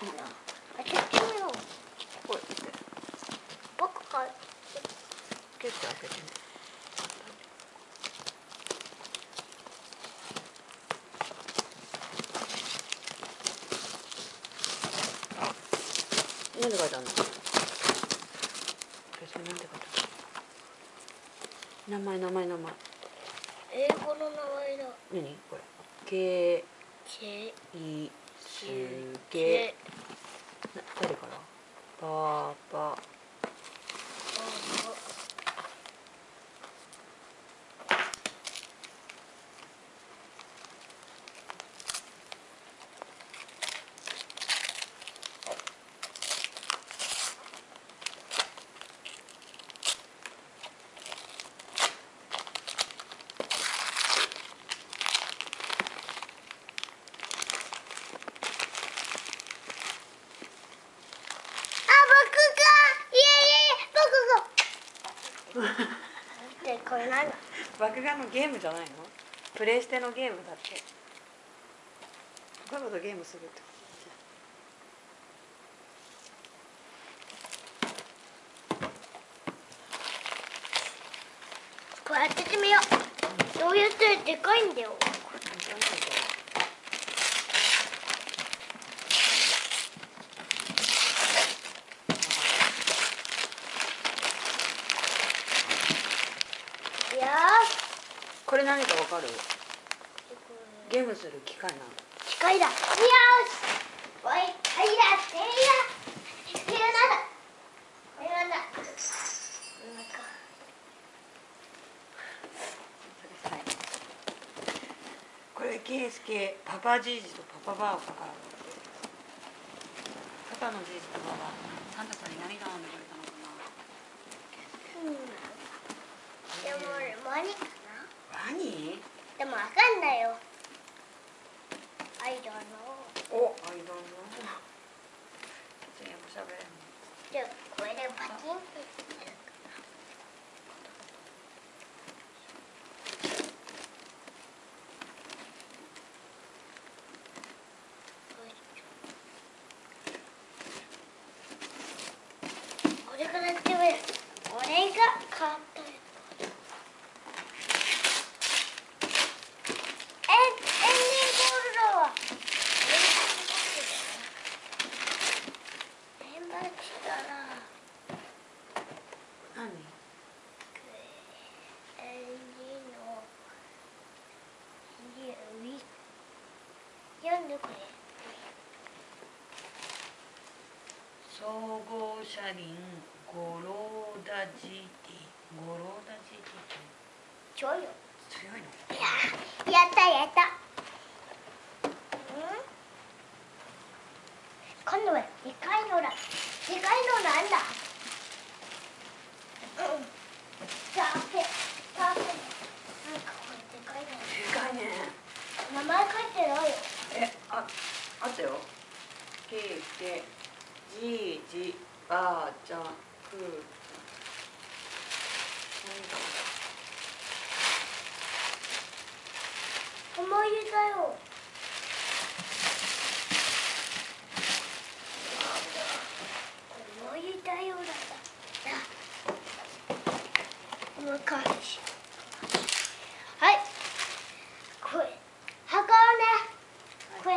開けてみようこうやって僕がキュッて開けて書いてあるの私なんて書いてある名前名前名前英語の。名前だ何これ？けけいすけな誰から？パパあ僕がいやいやいや僕がでこれ何だ爆眼のゲームじゃないの？プレイステのゲームだって。パパとゲームするって。こうやっててみよう。どうやってでかいんだよいやこれ何かわかる？ーゲームする機械なの。機械だ。よし。おい階だ。手だ手だ。これなんだこれなんかはい。これケースケパパじいじとパパバーをからパパのじいじとパパサンタさんに何頼んでくれたのかなうんでも俺何かな？何でもわかんないよ。I don't know おこれでパチンってこれ。からやってみる。俺が買ったやつえエンディングゴールドは円盤したらんでこれ総合車輪ゴローダ GT ゴローダ GT ってちょいよ。強いの？やったやった。うん？今度はでかいのだ。でかいのなんだ？うん。なん。かこれでかいのでかいね。名前書いてないよ。えああったよ。ケーケじいじばあちゃんくー思い出だよ思い出だよだったもう一回はいこれ箱をねこれ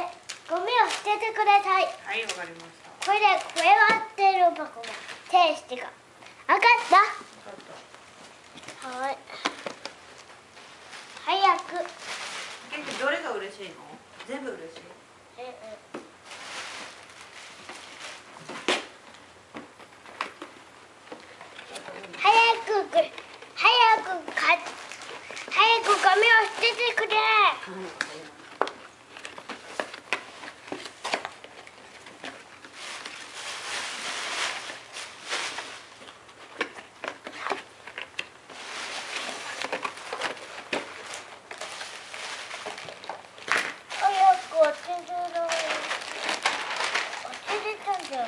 ゴミを捨ててください。はいわかりました。これでこれ割ってる箱が手してか分かった？分かった。はい。早く。どれが嬉しいの？全部嬉しい。ええ早くく早くか早くゴミを捨ててくれはいわかりました早く落ちてる落ちてたんじゃない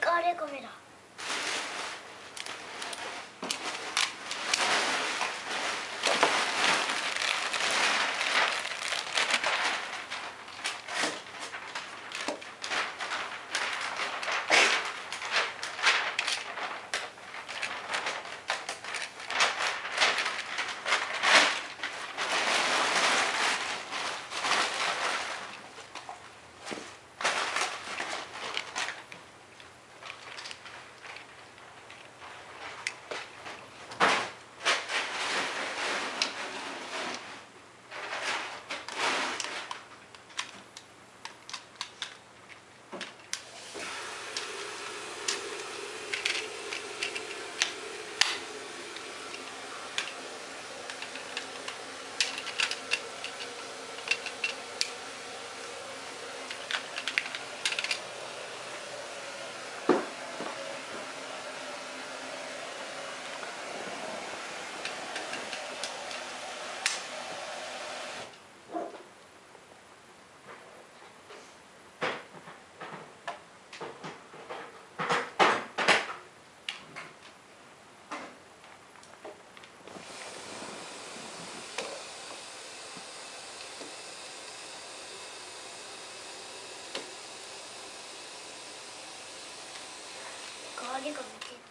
カーレコメだ周りが見て